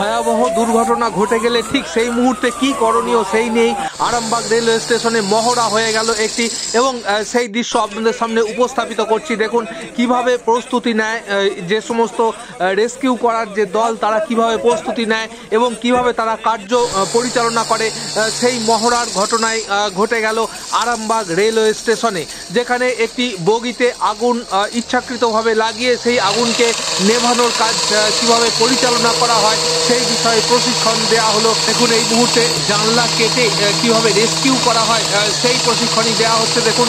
ভয়াবহ দুর্ঘটনা ঘটে গেলে ঠিক সেই মুহূর্তে কি করণীয় সেই নেই আরামবাগ রেলওয়ে স্টেশনে মহড়া হয়ে গেল একটি এবং সেই দৃশ্য আপনাদের সামনে উপস্থাপিত করছি। দেখুন কীভাবে প্রস্তুতি নেয় যে সমস্ত রেস্কিউ করার যে দল, তারা কীভাবে প্রস্তুতি নেয় এবং কীভাবে তারা কার্য পরিচালনা করে সেই মহড়ার ঘটনায় ঘটে গেল আরামবাগ রেলওয়ে স্টেশনে, যেখানে একটি বগিতে আগুন ইচ্ছাকৃতভাবে লাগিয়ে সেই আগুনকে নেভানোর কাজ কীভাবে পরিচালনা করা হয় সেই বিষয়ে প্রশিক্ষণ দেওয়া হলো। দেখুন, এই মুহূর্তে জানলা কেটে কীভাবে রেস্কিউ করা হয় সেই প্রশিক্ষণই দেওয়া হচ্ছে। দেখুন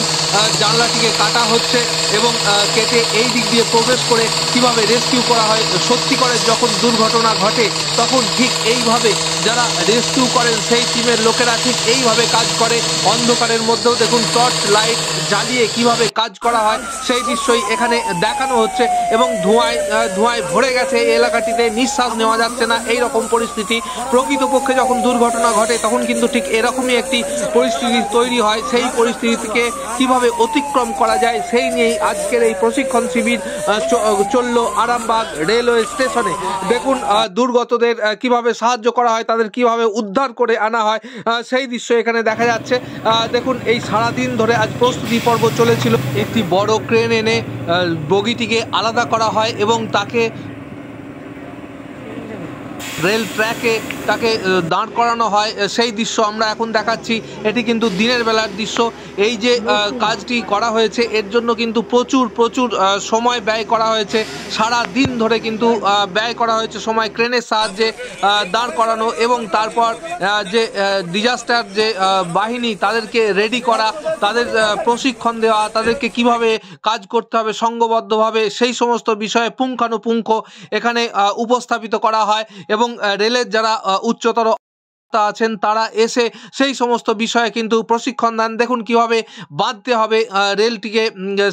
জানলাটিকে কাটা হচ্ছে এবং কেটে এই দিক দিয়ে প্রবেশ করে কীভাবে রেস্কিউ করা হয়। সত্যি করে যখন দুর্ঘটনা ঘটে, তখন ঠিক এইভাবে যারা রেস্কিউ করেন, সেই টিমের লোকেরা ঠিক এইভাবে কাজ করে। অন্ধকারের মধ্যেও দেখুন টর্চ লাইট জ্বালিয়ে কীভাবে কাজ করা হয়, সেই দৃশ্যই এখানে দেখানো হচ্ছে এবং ধোঁয়ায় ধোঁয়ায় ভরে গেছে। এলাকাটিতে নিঃশ্বাস নেওয়া যাচ্ছে না। এই রকম পরিস্থিতি। প্রকৃতপক্ষে যখন দুর্ঘটনা ঘটে, তখন কিন্তু ঠিক এরকমই একটি পরিস্থিতি তৈরি হয়। সেই পরিস্থিতিকে কীভাবে অতিক্রম করা যায়, সেই নিয়েই আজকের এই প্রশিক্ষণ শিবির চলল আরামবাগ রেলওয়ে স্টেশনে। দেখুন দুর্গতদের কীভাবে সাহায্য করা হয়, তাদের কীভাবে উদ্ধার করে আনা হয় সেই দৃশ্য এখানে দেখা যাচ্ছে। দেখুন, এই সারাদিন ধরে আজ প্রস্তুতি পর্ব চলেছিল। একটি বড় ক্রেন এনে বগিটিকে আলাদা করা হয় এবং তাকে রেল ট্র্যাকে তাকে দাঁড় করানো হয় সেই দৃশ্য আমরা এখন দেখাচ্ছি। এটি কিন্তু দিনের বেলার দৃশ্য। এই যে কাজটি করা হয়েছে, এর জন্য কিন্তু প্রচুর প্রচুর সময় ব্যয় করা হয়েছে। সারা দিন ধরে কিন্তু ব্যয় করা হয়েছে সময় ক্রেনের সাহায্যে দাঁড় করানো এবং তারপর যে ডিজাস্টার যে বাহিনী, তাদেরকে রেডি করা, তাদের প্রশিক্ষণ দেওয়া, তাদেরকে কীভাবে কাজ করতে হবে সংঘবদ্ধভাবে সেই সমস্ত বিষয়ে পুঙ্খানুপুঙ্খ এখানে উপস্থাপিত করা হয়। এবং রেলের যারা উচ্চতর কর্তা আছেন, তারা এসে সেই সমস্ত বিষয়ে কিন্তু প্রশিক্ষণ দেন। দেখুন কীভাবে বাঁধতে হবে রেলটিকে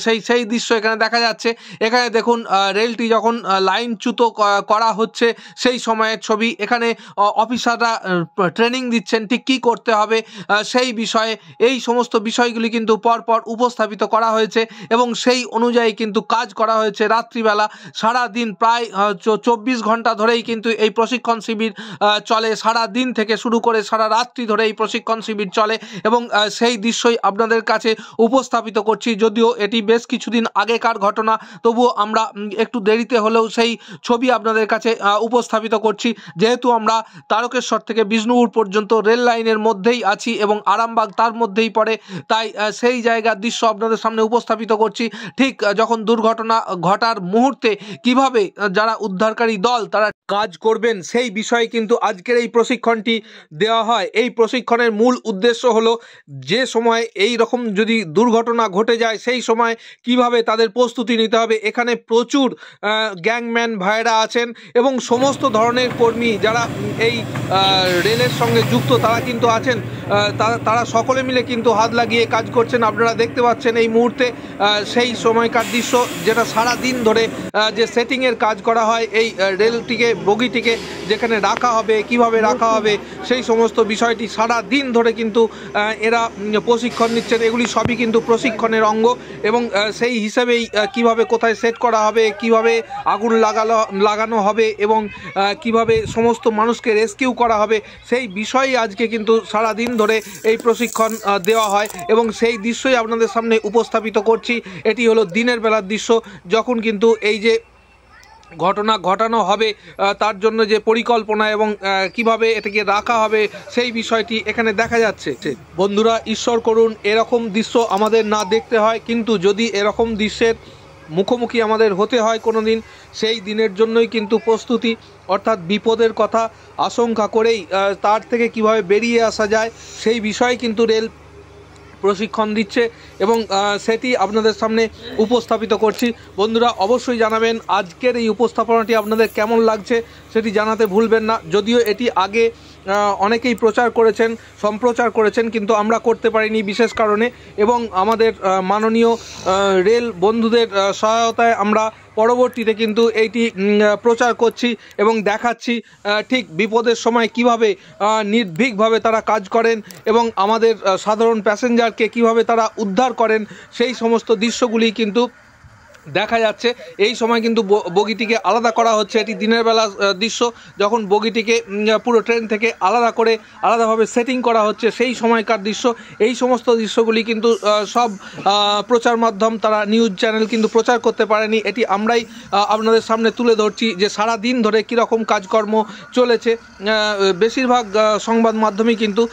সেই সেই দৃশ্য এখানে দেখা যাচ্ছে। এখানে দেখুন রেলটি যখন লাইনচ্যুত করা হচ্ছে, সেই সময়ের ছবি। এখানে অফিসাররা ট্রেনিং দিচ্ছেন, ঠিক কী করতে হবে সেই বিষয়ে। এই সমস্ত বিষয়গুলি কিন্তু পরপর উপস্থাপিত করা হয়েছে এবং সেই অনুযায়ী কিন্তু কাজ করা হয়েছে রাত্রিবেলা। সারা দিন প্রায় চব্বিশ ঘণ্টা ধরেই কিন্তু এই প্রশিক্ষণ শিবির চলে। সারা দিন থেকে শুরু করে সারা রাত্রি ধরে এই প্রশিক্ষণ শিবির চলে এবং সেই দৃশ্যই আপনাদের কাছে উপস্থাপিত করছি। যদিও এটি বেশ কিছুদিন আগেকার ঘটনা, তবুও আমরা একটু দেরিতে হলেও সেই ছবি আপনাদের কাছে উপস্থাপিত করছি। যেহেতু আমরা তারকেশ্বর থেকে বিষ্ণুপুর পর্যন্ত রেল লাইনের মধ্যেই আছি এবং আরামবাগ তার মধ্যেই পড়ে, তাই সেই জায়গার দৃশ্য আপনাদের সামনে উপস্থাপিত করছি। ঠিক যখন দুর্ঘটনা ঘটার মুহূর্তে কীভাবে যারা উদ্ধারকারী দল তারা কাজ করবেন, সেই বিষয়ে কিন্তু আজকের এই প্রশিক্ষণটি দেওয়া হয়। এই প্রশিক্ষণের মূল উদ্দেশ্য হলো যে সময় এই রকম যদি দুর্ঘটনা ঘটে যায়, সেই সময় কীভাবে তাদের প্রস্তুতি নিতে হবে। এখানে প্রচুর গ্যাংম্যান ভাইরা আছেন এবং সমস্ত ধরনের কর্মী যারা এই রেলের সঙ্গে যুক্ত, তারা কিন্তু আছেন। তারা- সকলে মিলে কিন্তু হাত লাগিয়ে কাজ করছেন। আপনারা দেখতে পাচ্ছেন এই মুহূর্তে সেই সময়কার দৃশ্য যেটা সারা দিন ধরে যে সেটিংয়ের কাজ করা হয়, এই রেলটিকে, বগিটিকে যেখানে রাখা হবে, কীভাবে রাখা হবে সেই সমস্ত বিষয়টি সারা দিন ধরে কিন্তু এরা প্রশিক্ষণ নিচ্ছেন। এগুলি সবই কিন্তু প্রশিক্ষণের অঙ্গ এবং সেই হিসেবেই কীভাবে কোথায় সেট করা হবে, কীভাবে আগুন লাগালো, লাগানো হবে এবং কীভাবে সমস্ত মানুষকে রেস্কিউ করা হবে, সেই বিষয়ে আজকে কিন্তু সারা দিন ধরে এই প্রশিক্ষণ দেওয়া হয় এবং সেই দৃশ্যই আপনাদের সামনে উপস্থাপিত করছি। এটি হলো দিনের বেলার দৃশ্য, যখন কিন্তু এই যে ঘটনা ঘটানো হবে তার জন্য যে পরিকল্পনা এবং কীভাবে এটাকে রাখা হবে সেই বিষয়টি এখানে দেখা যাচ্ছে। বন্ধুরা, ঈশ্বর করুন এরকম দৃশ্য আমাদের না দেখতে হয়, কিন্তু যদি এরকম দৃশ্যের মুখোমুখি আমাদের হতে হয় কোনো দিন সেই দিনের জন্যই কিন্তু প্রস্তুতি, অর্থাৎ বিপদের কথা আশঙ্কা করেই তার থেকে কীভাবে বেরিয়ে আসা যায়, সেই বিষয়ে কিন্তু রেল প্রশিক্ষণ দিচ্ছে এবং সেটি আপনাদের সামনে উপস্থাপিত করছি। বন্ধুরা, অবশ্যই জানাবেন আজকের এই উপস্থাপনাটি আপনাদের কেমন লাগছে সেটি জানাতে ভুলবেন না। যদিও এটি আগে অনেকেই প্রচার করেছেন, সম্প্রচার করেছেন, কিন্তু আমরা করতে পারিনি বিশেষ কারণে। এবং আমাদের মাননীয় রেল বন্ধুদের সহায়তায় আমরা পরবর্তীতে কিন্তু এইটি প্রচার করছি এবং দেখাচ্ছি ঠিক বিপদের সময় কীভাবে নির্ভীকভাবে তারা কাজ করেন এবং আমাদের সাধারণ প্যাসেঞ্জারকে কীভাবে তারা উদ্ধার করেন, সেই সমস্ত দৃশ্যগুলি কিন্তু দেখা যাচ্ছে। এই সময় কিন্তু বগিটিকে আলাদা করা হচ্ছে। এটি দিনের বেলা দৃশ্য। যখন বগিটিকে পুরো ট্রেন থেকে আলাদা করে, আলাদাভাবে সেটিং করা হচ্ছে, সেই সময়কার দৃশ্য। এই সমস্ত দৃশ্যগুলি কিন্তু সব প্রচার মাধ্যম তারা নিউজ চ্যানেল কিন্তু প্রচার করতে পারেনি। এটি আমরাই আপনাদের সামনে তুলে ধরছি যে সারা দিন ধরে কীরকম কাজকর্ম চলেছে। বেশিরভাগ সংবাদ মাধ্যমই কিন্তু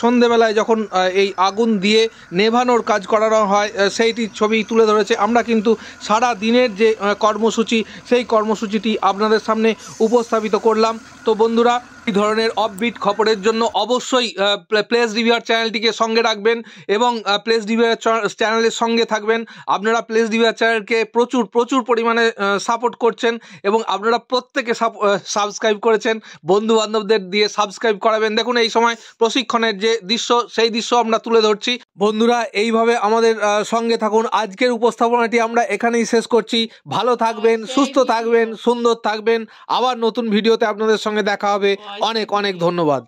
সন্ধেবেলায় যখন এই আগুন দিয়ে নেভানোর কাজ করানো হয় সেইটি ছবি তুলে ধরেছে। আমরা কিন্তু সারা দিনের যে কর্মসূচি সেই কর্মসূচিটি আপনাদের সামনে উপস্থাপিত করলাম। তো বন্ধুরা এই ধরনের অফবিট খবরের জন্য অবশ্যই প্লেস রিভিয়ার চ্যানেলটিকে সঙ্গে রাখবেন এবং প্লেস রিভিয়ার চ্যানেলের সঙ্গে থাকবেন। আপনারা প্লেস রিভিয়ার চ্যানেলকে প্রচুর প্রচুর পরিমাণে সাপোর্ট করছেন এবং আপনারা প্রত্যেকে সাবস্ক্রাইব করেছেন। বন্ধু বান্ধবদের দিয়ে সাবস্ক্রাইব করাবেন। দেখুন এই সময় প্রশিক্ষণের যে দৃশ্য সেই দৃশ্য আমরা তুলে ধরছি। বন্ধুরা এইভাবে আমাদের সঙ্গে থাকুন। আজকের উপস্থাপনাটি আমরা এখানেই শেষ করছি। ভালো থাকবেন সুস্থ থাকবেন সুন্দর থাকবেন। আবার নতুন ভিডিওতে আপনাদের সঙ্গে দেখা হবে। অনেক অনেক ধন্যবাদ।